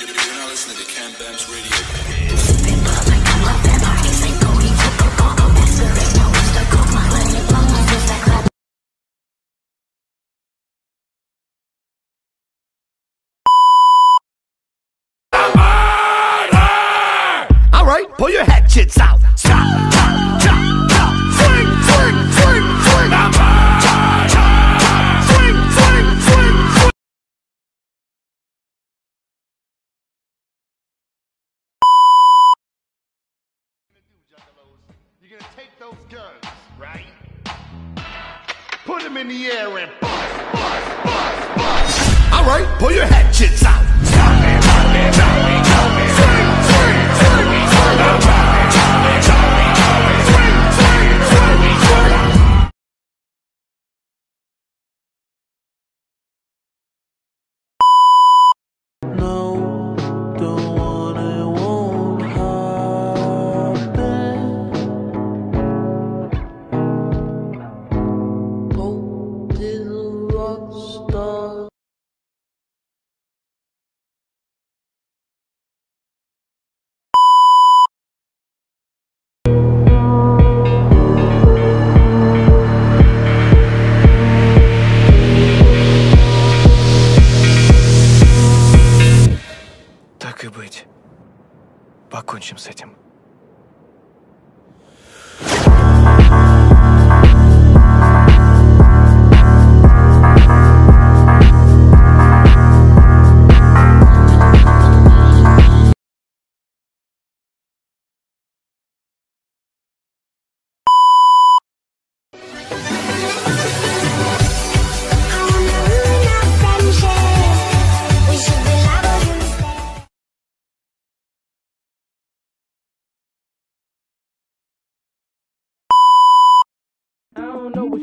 You're listening to Cam Bams Radio. All right, pull your hatchets out. You're gonna take those guns, right? Put them in the air and bust, bust, bust, bust. All right, pull your hatchets out. Покончим с этим.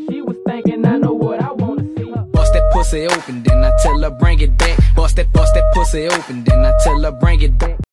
She was thinking, I know what I wanna see. Bust that pussy open, then I tell her bring it back. Bust that, bust that pussy open, then I tell her bring it back.